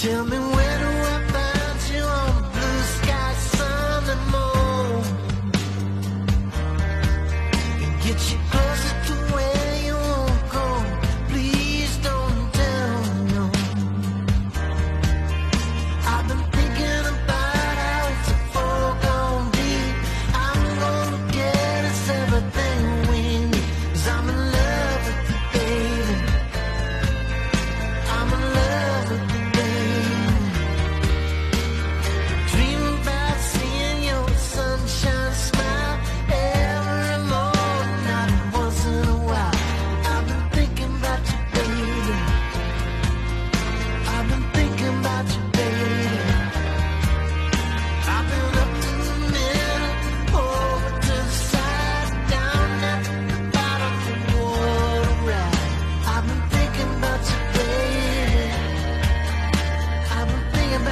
Tell me where do I find you on blue get you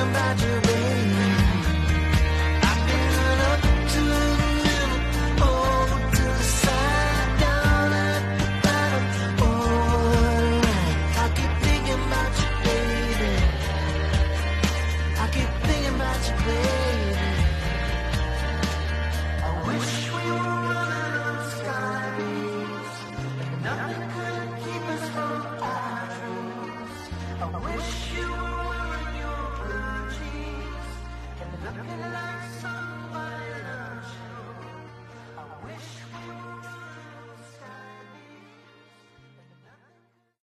imagine